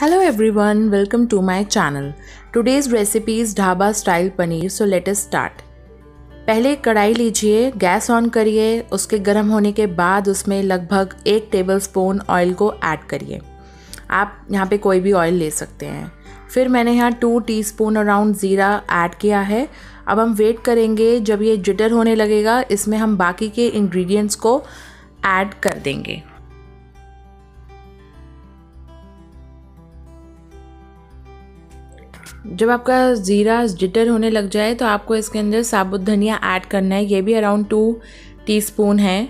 Hello everyone, welcome to my channel. Today's recipe is dhaba style paneer so let us start. पहले कढ़ाई लीजिए gas on करिए उसके गर्म होने के बाद उसमें लगभग एक टेबलस्पून ऑयल को ऐड करिए आप यहाँ पे कोई भी ऑयल ले सकते हैं फिर मैंने यहाँ टू टीस्पून अराउंड ज़ीरा ऐड किया है अब हम वेट करेंगे जब ये जिटर होने लगेगा इसमें हम बाकी के इंग्रेडिएंट्स को ऐड कर देंगे जब आपका ज़ीरा जिटर होने लग जाए तो आपको इसके अंदर साबुत धनिया ऐड करना है। ये भी अराउंड टू टीस्पून है।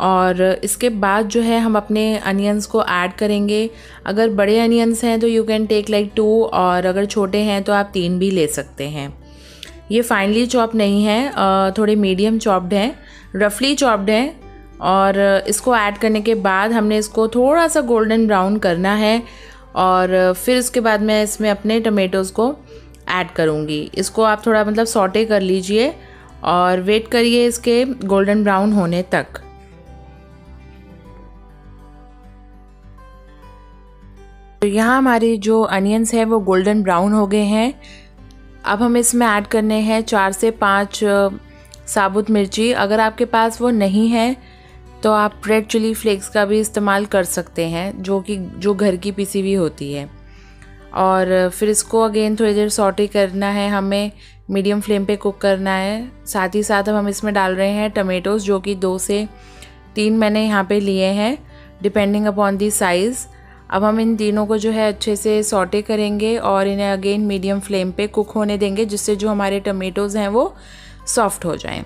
और इसके बाद जो है हम अपने अनियंस को ऐड करेंगे। अगर बड़े अनियंस हैं तो you can take like two और अगर छोटे हैं तो आप तीन भी ले सकते हैं। ये फाइनली चॉप नहीं है थोड़े मीडियम चॉप्ड हैं रफली चॉप्ड हैं। और इसको ऐड करने के बाद हमने इसको थोड़ा सा गोल्डन ब्राउन करना है। और फिर उसके बाद मैं इसमें अपने टमेटोज़ को ऐड करूँगी। इसको आप थोड़ा मतलब सॉटे कर लीजिए और वेट करिए इसके गोल्डन ब्राउन होने तक। तो यहाँ हमारे जो अनियंस हैं वो गोल्डन ब्राउन हो गए हैं। अब हम इसमें ऐड करने हैं चार से पाँच साबुत मिर्ची। अगर आपके पास वो नहीं है तो आप रेड चिली फ्लेक्स का भी इस्तेमाल कर सकते हैं, जो कि, जो घर की पीसी हुई होती है। और फिर इसको अगेन थोड़ी देर सॉटे करना है, हमें मीडियम फ्लेम पे कुक करना है। साथ ही साथ अब हम इसमें डाल रहे हैं टमेटोज़ जो कि दो से तीन मैंने यहाँ पे लिए हैं डिपेंडिंग अपॉन दी साइज़ अब हम इन तीनों को जो है अच्छे से सॉटे करेंगे और इन्हें अगेन मीडियम फ्लेम पे कुक होने देंगे, जिससे जो हमारे टमेटोज़ हैं वो सॉफ्ट हो जाएँ।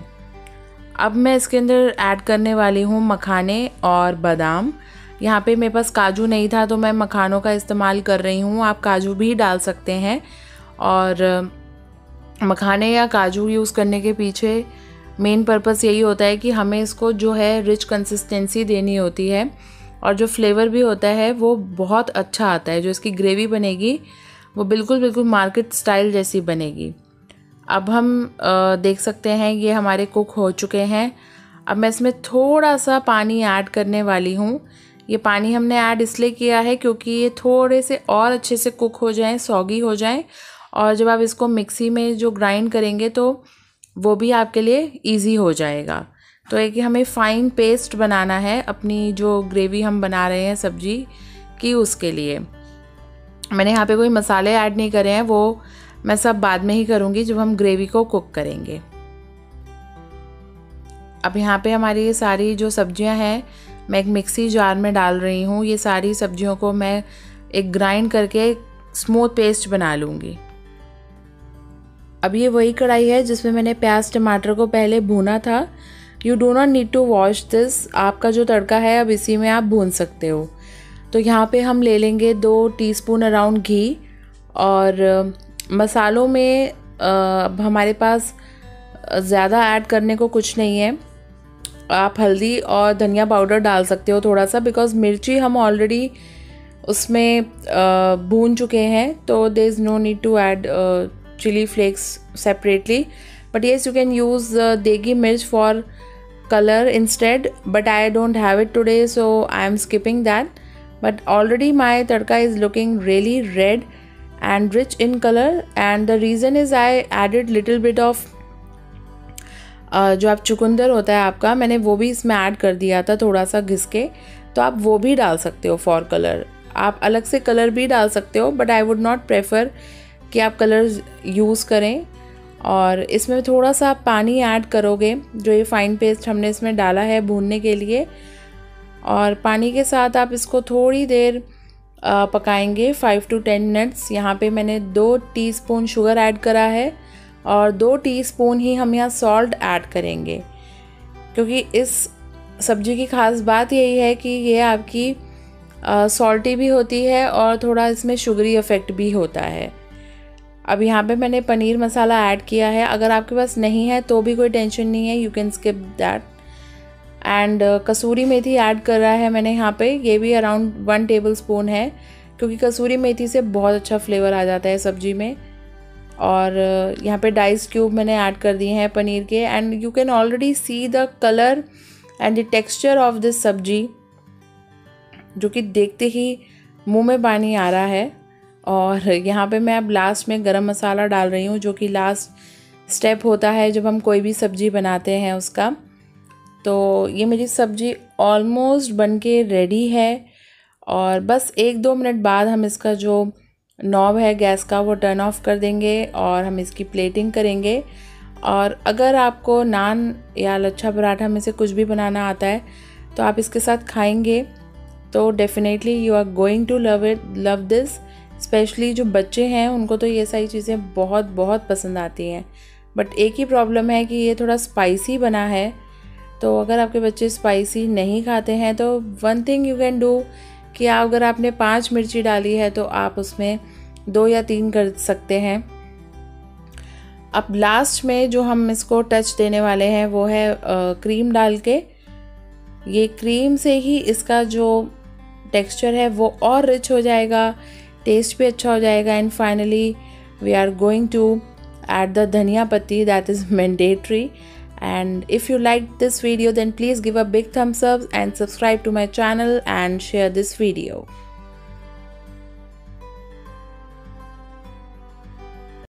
अब मैं इसके अंदर ऐड करने वाली हूँ मखाने और बादाम। यहाँ पे मेरे पास काजू नहीं था तो मैं मखानों का इस्तेमाल कर रही हूँ। आप काजू भी डाल सकते हैं और मखाने या काजू यूज़ करने के पीछे मेन पर्पस यही होता है कि हमें इसको जो है रिच कंसिस्टेंसी देनी होती है और जो फ्लेवर भी होता है, वो बहुत अच्छा आता है। जो इसकी ग्रेवी बनेगी, वो बिल्कुल बिल्कुल मार्केट स्टाइल जैसी बनेगी। अब हम देख सकते हैं ये हमारे कुक हो चुके हैं। अब मैं इसमें थोड़ा सा पानी ऐड करने वाली हूँ। ये पानी हमने ऐड इसलिए किया है क्योंकि ये थोड़े से और अच्छे से कुक हो जाएँ, सॉगी हो जाएँ और जब आप इसको मिक्सी में जो ग्राइंड करेंगे तो वो भी आपके लिए इजी हो जाएगा। तो एक हमें फ़ाइन पेस्ट बनाना है अपनी जो ग्रेवी हम बना रहे हैं सब्ज़ी की उसके लिए। मैंने यहाँ पे कोई मसाले ऐड नहीं करे हैं, वो मैं सब बाद में ही करूँगी जब हम ग्रेवी को कुक करेंगे। अब यहाँ पे हमारी ये सारी जो सब्ज़ियाँ हैं, मैं एक मिक्सी जार में डाल रही हूँ। ये सारी सब्जियों को मैं एक ग्राइंड करके स्मूथ पेस्ट बना लूँगी। अब ये वही कढ़ाई है जिसमें मैंने प्याज, टमाटर को पहले भूना था। You do not need to wash this आपका जो तड़का है, अब इसी में आप भून सकते हो। तो यहाँ पे हम ले लेंगे दो टीस्पून अराउंड घी और मसालों में अब हमारे पास ज़्यादा ऐड करने को कुछ नहीं है। आप हल्दी और धनिया पाउडर डाल सकते हो थोड़ा सा बिकॉज़ मिर्ची हम ऑलरेडी उसमें भून चुके हैं तो there is no need to add chili flakes separately but yes you can use degi mirch for color instead, but I don't have it today, so I am skipping that. But already my tadka is looking really red. And rich in color. And the reason is I added little bit of uh, जो आप चुकंदर होता है आपका मैंने वो भी इसमें ऐड कर दिया था थोड़ा सा घिस के। तो आप वो भी डाल सकते हो फॉर कलर आप अलग से कलर भी डाल सकते हो but I would not prefer कि आप कलर यूज़ करें। और इसमें थोड़ा सा आप पानी ऐड करोगे जो ये फाइन पेस्ट हमने इसमें डाला है भूनने के लिए। और पानी के साथ आप इसको थोड़ी देर पकाएँगे फाइव टू टेन मिनट्स यहाँ पे मैंने दो टीस्पून शुगर ऐड करा है और दो टीस्पून ही हम यहाँ सॉल्ट ऐड करेंगे। क्योंकि इस सब्ज़ी की ख़ास बात यही है कि ये आपकी सॉल्टी भी होती है और थोड़ा इसमें शुगरी इफ़ेक्ट भी होता है। अब यहाँ पे मैंने पनीर मसाला ऐड किया है। अगर आपके पास नहीं है तो भी कोई टेंशन नहीं है। You can skip that and uh, kasuri methi add कर रहा है मैंने यहाँ पे। ये भी अराउंड वन टेबल स्पून है क्योंकि कसूरी मेथी से बहुत अच्छा फ्लेवर आ जाता है सब्ज़ी में। और uh, यहाँ पे डाइस क्यूब मैंने ऐड कर दिए हैं पनीर के। And you can already see the colour and the texture of this सब्ज़ी जो कि देखते ही मुँह में पानी आ रहा है। और यहाँ पे मैं अब लास्ट में गरम मसाला डाल रही हूँ जो कि लास्ट स्टेप होता है जब हम कोई भी सब्ज़ी बनाते हैं उसका। तो ये मेरी सब्ज़ी ऑलमोस्ट बन के रेडी है और बस एक दो मिनट बाद हम इसका जो नॉब है गैस का, वो टर्न ऑफ़ कर देंगे और हम इसकी प्लेटिंग करेंगे। और अगर आपको नान या लच्छा पराठा में से कुछ भी बनाना आता है तो आप इसके साथ खाएँगे। तो definitely you are going to love it love this specially जो बच्चे हैं, उनको तो ये सारी चीज़ें बहुत बहुत पसंद आती हैं। बट एक ही प्रॉब्लम है कि ये थोड़ा स्पाइसी बना है तो अगर आपके बच्चे स्पाइसी नहीं खाते हैं तो one thing you can do कि आप अगर आपने पाँच मिर्ची डाली है तो आप उसमें दो या तीन कर सकते हैं। अब लास्ट में जो हम इसको टच देने वाले हैं वो है आ, क्रीम डाल के। ये क्रीम से ही इसका जो टेक्सचर है वो और रिच हो जाएगा टेस्ट भी अच्छा हो जाएगा। And finally we are going to add the dhaniya patti that is mandatory and if you liked this video then please give a big thumbs up and subscribe to my channel and share this video